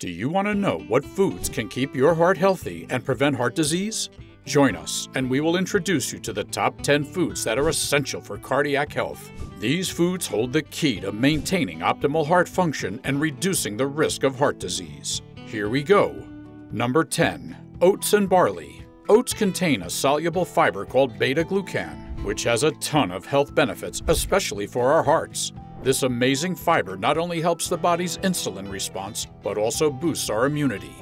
Do you want to know what foods can keep your heart healthy and prevent heart disease? Join us, and we will introduce you to the top 10 foods that are essential for cardiac health. These foods hold the key to maintaining optimal heart function and reducing the risk of heart disease. Here we go. Number 10 Oats and Barley. Oats contain a soluble fiber called beta glucan, which has a ton of health benefits, especially for our hearts. This amazing fiber not only helps the body's insulin response, but also boosts our immunity.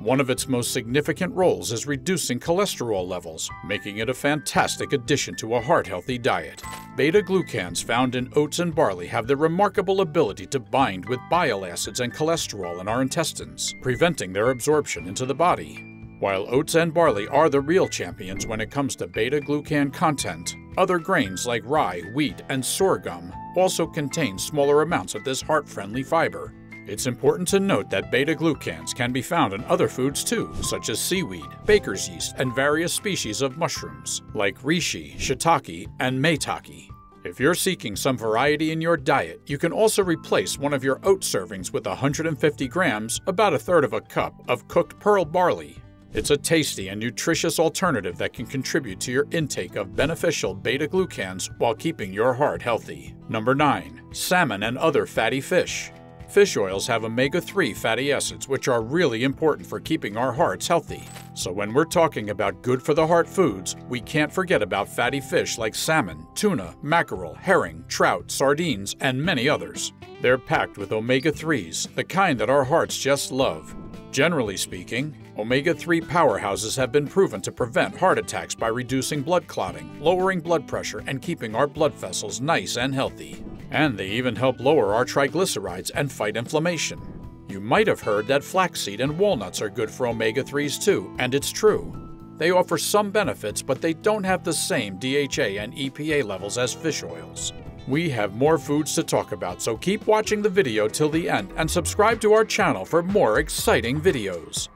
One of its most significant roles is reducing cholesterol levels, making it a fantastic addition to a heart healthy diet. Beta glucans found in oats and barley have the remarkable ability to bind with bile acids and cholesterol in our intestines, preventing their absorption into the body. While oats and barley are the real champions when it comes to beta glucan content, other grains like rye, wheat, and sorghum also contain smaller amounts of this heart friendly fiber. It's important to note that beta glucans can be found in other foods too, such as seaweed, baker's yeast, and various species of mushrooms, like reishi, shiitake, and maitake. If you're seeking some variety in your diet, you can also replace one of your oat servings with 150 grams, about a third of a cup, of cooked pearl barley it's a tasty and nutritious alternative that can contribute to your intake of beneficial beta glucans while keeping your heart healthy. Number 9. Salmon and other fatty fish. Fish oils have omega 3 fatty acids, which are really important for keeping our hearts healthy. So, when we're talking about good for the heart foods, we can't forget about fatty fish like salmon, tuna, mackerel, herring, trout, sardines, and many others. They're packed with omega 3s, the kind that our hearts just love. Generally speaking, omega 3 powerhouses have been proven to prevent heart attacks by reducing blood clotting, lowering blood pressure, and keeping our blood vessels nice and healthy. And they even help lower our triglycerides and fight inflammation. You might have heard that flaxseed and walnuts are good for omega 3s too, and it's true. They offer some benefits, but they don't have the same DHA and EPA levels as fish oils. We have more foods to talk about, so keep watching the video till the end and subscribe to our channel for more exciting videos.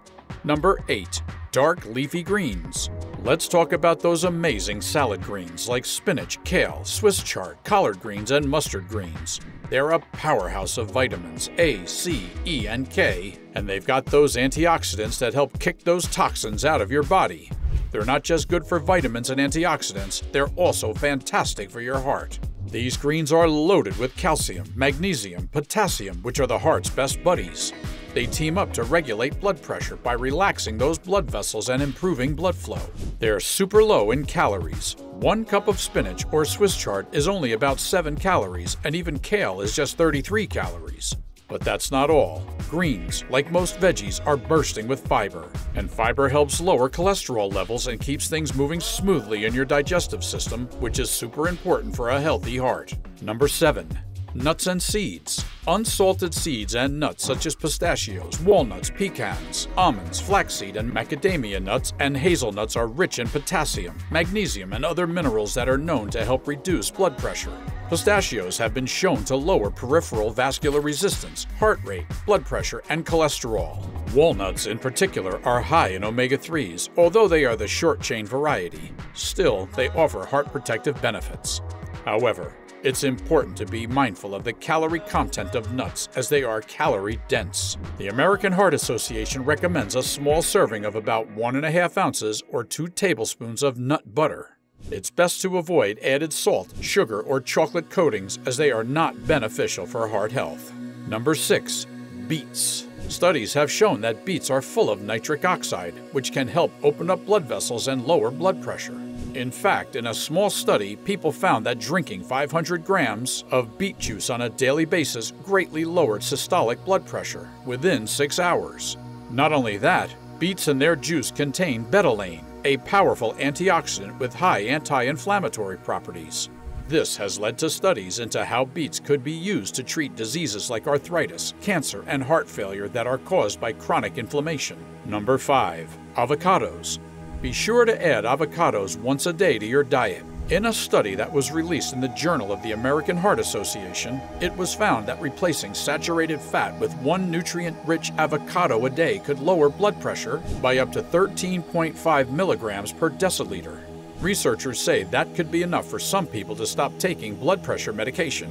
Number 8. Dark Leafy Greens. Let's talk about those amazing salad greens like spinach, kale, Swiss chard, collard greens, and mustard greens. They're a powerhouse of vitamins A, C, E, and K, and they've got those antioxidants that help kick those toxins out of your body. They're not just good for vitamins and antioxidants, they're also fantastic for your heart. These greens are loaded with calcium, magnesium, potassium, which are the heart's best buddies. They team up to regulate blood pressure by relaxing those blood vessels and improving blood flow. They're super low in calories. One cup of spinach or Swiss chard is only about 7 calories, and even kale is just 33 calories. But that's not all. Greens, like most veggies, are bursting with fiber, and fiber helps lower cholesterol levels and keeps things moving smoothly in your digestive system, which is super important for a healthy heart. Number 7. Nuts and seeds. Unsalted seeds and nuts such as pistachios, walnuts, pecans, almonds, flaxseed, and macadamia nuts and hazelnuts are rich in potassium, magnesium, and other minerals that are known to help reduce blood pressure. Pistachios have been shown to lower peripheral vascular resistance, heart rate, blood pressure, and cholesterol. Walnuts, in particular, are high in omega 3s, although they are the short chain variety. Still, they offer heart protective benefits. However, it's important to be mindful of the calorie content of nuts as they are calorie dense. The American Heart Association recommends a small serving of about 1.5 ounces or 2 tablespoons of nut butter. It's best to avoid added salt, sugar, or chocolate coatings as they are not beneficial for heart health. Number 6. Beets. Studies have shown that beets are full of nitric oxide, which can help open up blood vessels and lower blood pressure. In fact, in a small study, people found that drinking 500 grams of beet juice on a daily basis greatly lowered systolic blood pressure within six hours. Not only that, beets in their juice contain betalain, a powerful antioxidant with high anti inflammatory properties. This has led to studies into how beets could be used to treat diseases like arthritis, cancer, and heart failure that are caused by chronic inflammation. Number 5. Avocados. Be sure to add avocados once a day to your diet. In a study that was released in the Journal of the American Heart Association, it was found that replacing saturated fat with one nutrient rich avocado a day could lower blood pressure by up to 13.5 milligrams per deciliter. Researchers say that could be enough for some people to stop taking blood pressure medication.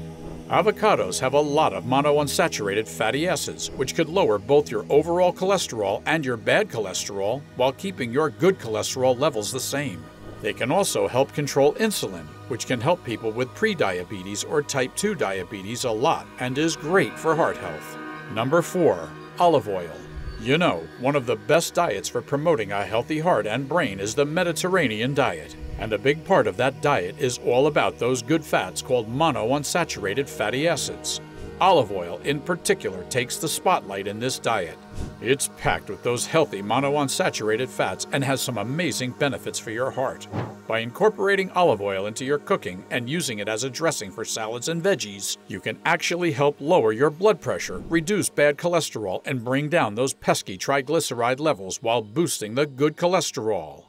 Avocados have a lot of monounsaturated fatty acids, which could lower both your overall cholesterol and your bad cholesterol while keeping your good cholesterol levels the same. They can also help control insulin, which can help people with prediabetes or type 2 diabetes a lot and is great for heart health. Number 4. Olive oil. You know, one of the best diets for promoting a healthy heart and brain is the Mediterranean diet. And a big part of that diet is all about those good fats called monounsaturated fatty acids. Olive oil, in particular, takes the spotlight in this diet. It's packed with those healthy monounsaturated fats and has some amazing benefits for your heart. By incorporating olive oil into your cooking and using it as a dressing for salads and veggies, you can actually help lower your blood pressure, reduce bad cholesterol, and bring down those pesky triglyceride levels while boosting the good cholesterol.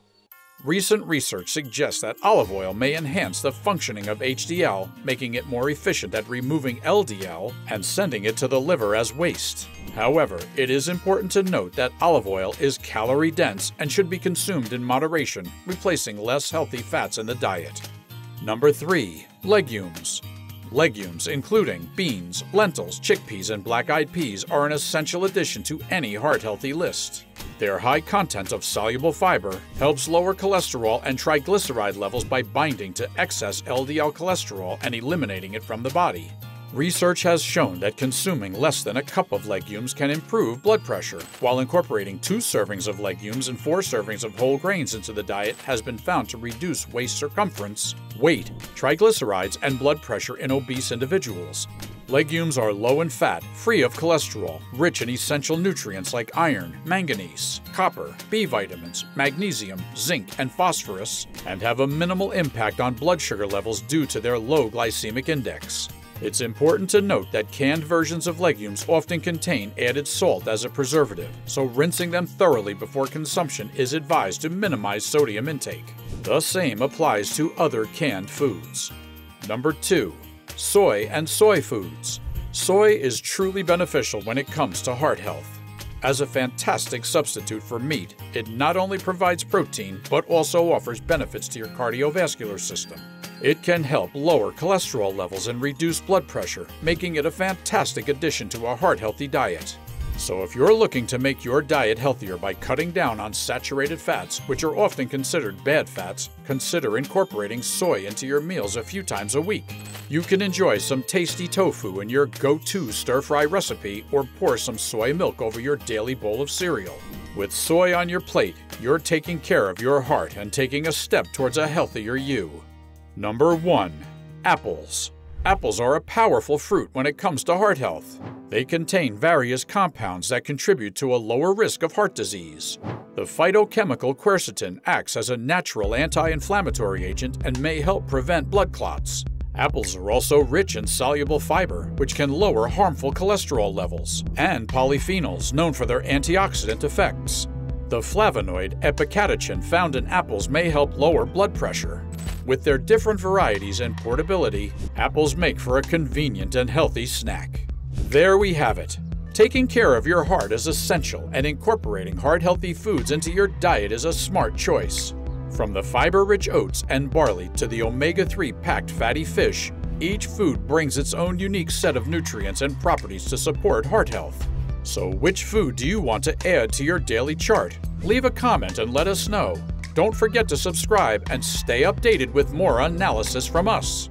Recent research suggests that olive oil may enhance the functioning of HDL, making it more efficient at removing LDL and sending it to the liver as waste. However, it is important to note that olive oil is calorie dense and should be consumed in moderation, replacing less healthy fats in the diet. Number 3. Legumes. Legumes, including beans, lentils, chickpeas, and black eyed peas, are an essential addition to any heart healthy list. Their high content of soluble fiber helps lower cholesterol and triglyceride levels by binding to excess LDL cholesterol and eliminating it from the body. Research has shown that consuming less than a cup of legumes can improve blood pressure, while incorporating two servings of legumes and four servings of whole grains into the diet has been found to reduce waist circumference, weight, triglycerides, and blood pressure in obese individuals. Legumes are low in fat, free of cholesterol, rich in essential nutrients like iron, manganese, copper, B vitamins, magnesium, zinc, and phosphorus, and have a minimal impact on blood sugar levels due to their low glycemic index. It's important to note that canned versions of legumes often contain added salt as a preservative, so rinsing them thoroughly before consumption is advised to minimize sodium intake. The same applies to other canned foods. Number 2. Soy and soy foods. Soy is truly beneficial when it comes to heart health. As a fantastic substitute for meat, it not only provides protein but also offers benefits to your cardiovascular system. It can help lower cholesterol levels and reduce blood pressure, making it a fantastic addition to a heart healthy diet. So, if you're looking to make your diet healthier by cutting down on saturated fats, which are often considered bad fats, consider incorporating soy into your meals a few times a week. You can enjoy some tasty tofu in your go to stir fry recipe or pour some soy milk over your daily bowl of cereal. With soy on your plate, you're taking care of your heart and taking a step towards a healthier you. Number 1. Apples. Apples are a powerful fruit when it comes to heart health. They contain various compounds that contribute to a lower risk of heart disease. The phytochemical quercetin acts as a natural anti inflammatory agent and may help prevent blood clots. Apples are also rich in soluble fiber, which can lower harmful cholesterol levels, and polyphenols, known for their antioxidant effects. The flavonoid epicatechin found in apples may help lower blood pressure. With their different varieties and portability, apples make for a convenient and healthy snack. There we have it. Taking care of your heart is essential, and incorporating heart healthy foods into your diet is a smart choice. From the fiber rich oats and barley to the omega 3 packed fatty fish, each food brings its own unique set of nutrients and properties to support heart health. So, which food do you want to add to your daily chart? Leave a comment and let us know. Don't forget to subscribe and stay updated with more analysis from us.